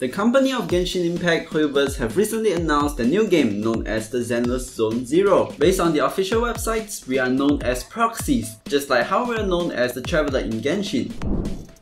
The company of Genshin Impact HoYoverse have recently announced a new game known as the Zenless Zone Zero. Based on the official websites, we are known as proxies, just like how we are known as the Traveler in Genshin.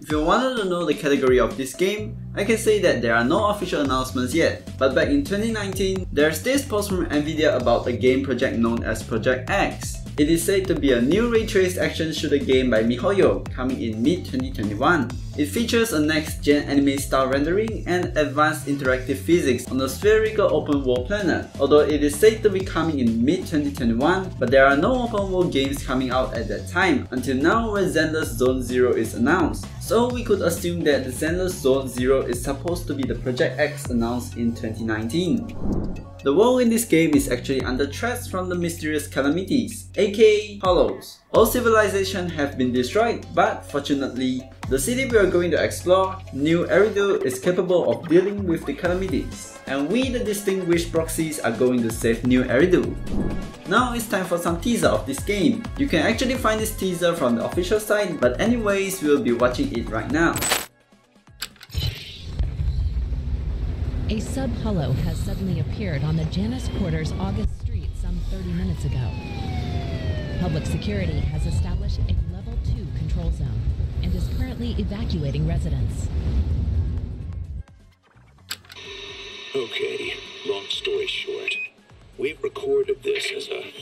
If you wanted to know the category of this game, I can say that there are no official announcements yet, but back in 2019, there's this post from Nvidia about a game project known as Project X. It is said to be a new ray traced action shooter game by MiHoYo coming in mid 2021. It features a next-gen anime style rendering and advanced interactive physics on a spherical open world planet. Although it is said to be coming in mid 2021, but there are no open world games coming out at that time until now when Zenless Zone Zero is announced. So we could assume that the Zenless Zone Zero is supposed to be the Project X announced in 2019. The world in this game is actually under threats from the mysterious calamities, aka Hollows. All civilizations have been destroyed, but fortunately, the city we are going to explore, New Eridu, is capable of dealing with the calamities. And we, the distinguished proxies, are going to save New Eridu. Now it's time for some teaser of this game. You can actually find this teaser from the official site, but anyways, we'll be watching it right now. A sub-hollow has suddenly appeared on the Janus Quarters August Street some 30 minutes ago. Public security has established a level 2 control zone is currently evacuating residents. Okay, long story short, we've recorded this as a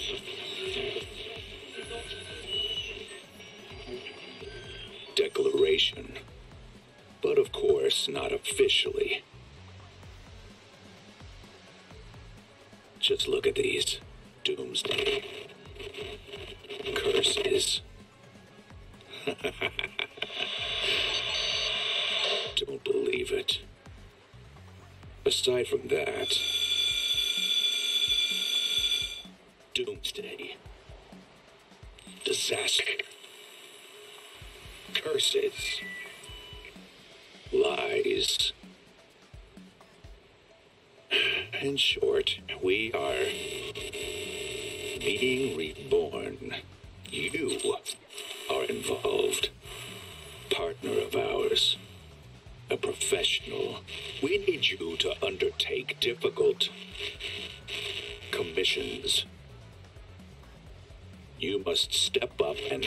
declaration. But of course, not officially. Just look at these. Doomsday. Curses. believe it. Aside from that, Doomsday. Disaster. Curses. Lies. In short, we are being reborn. You difficult commissions. You must step up and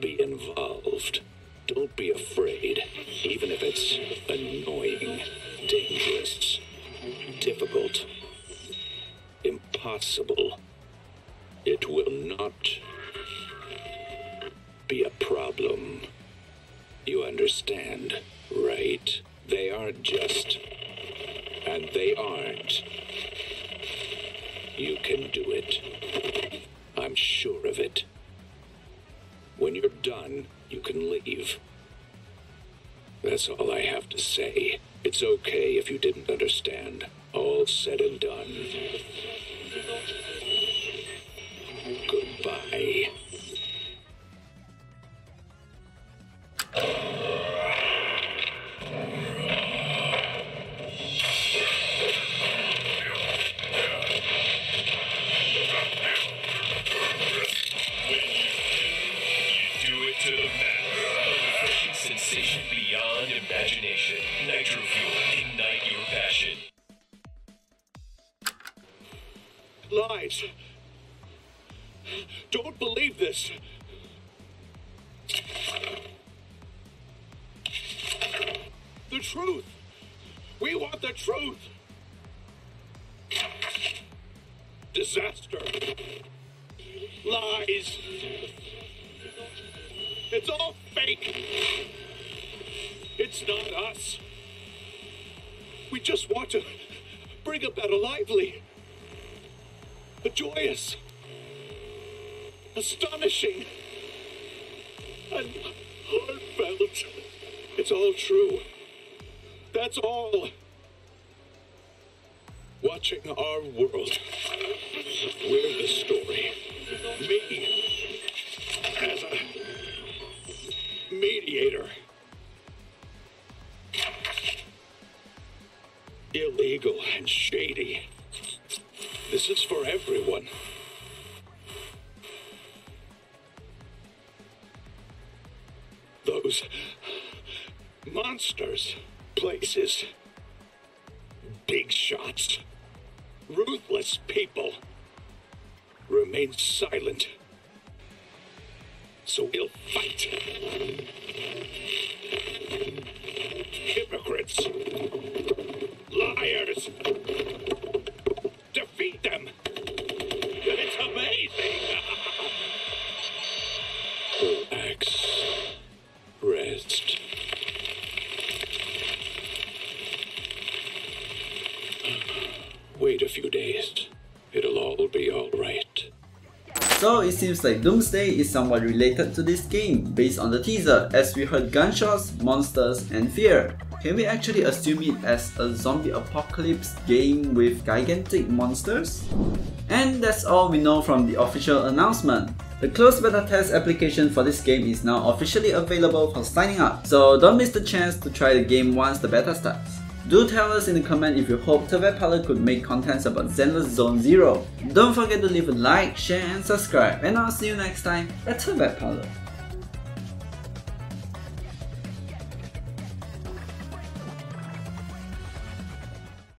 be involved. Don't be afraid, even if it's annoying, dangerous difficult, impossible. It will not be a problem. You understand, right? They are just, and they aren't. You can do it. I'm sure of it. When you're done, you can leave. That's all I have to say. It's okay if you didn't understand. All said and done. Nitro Fuel, ignite your passion. Lies. Don't believe this. The truth. We want the truth. Disaster. Lies. It's all fake. It's not us. We just want to bring about a lively, a joyous, astonishing, and heartfelt. It's all true. That's all. Watching our world. We're the story. Me, as a mediator. Illegal and shady. This is for everyone. Those monsters, places, big shots. Ruthless people. Remain silent. So we'll fight. Hypocrites. Liars. Defeat them. It's amazing. Relax. Rest. Wait a few days. It'll all be alright. So it seems like Doomsday is somewhat related to this game based on the teaser as we heard gunshots, monsters and fear. Can we actually assume it as a zombie apocalypse game with gigantic monsters? And that's all we know from the official announcement. The closed beta test application for this game is now officially available for signing up, so don't miss the chance to try the game once the beta starts. Do tell us in the comment if you hope Teyvat Parlor could make contents about Zenless Zone Zero. Don't forget to leave a like, share and subscribe and I'll see you next time at Teyvat Parlor.